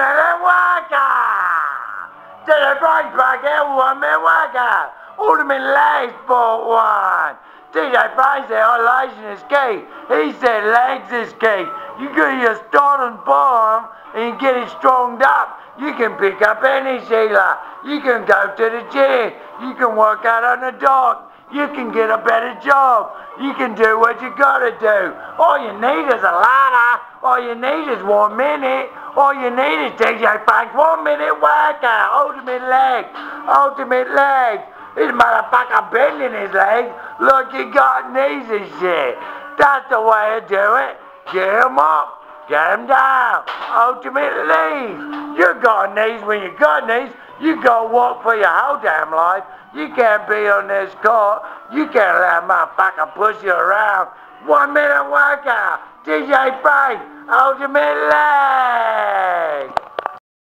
minute workout! To the Frank Packet one minute workout! Ultimate legs for one! DJ Frank said isolation is key. He said legs is key. You get your starting form and get it stronged up. You can pick up any Sheila. You can go to the gym. You can work out on the dock. You can get a better job. You can do what you gotta do. All you need is a ladder. All you need is one minute. All you need is DJ Frank's one minute workout. Ultimate leg. Ultimate leg. This motherfucker bending his legs. Look, you got knees and shit. That's the way to do it. Get him up. Get him down. Ultimate knees. You got knees when you got knees. You gotta walk for your whole damn life. You can't be on this car. You can't let motherfucker push you around. One minute workout. DJ Frank, ultimate leg.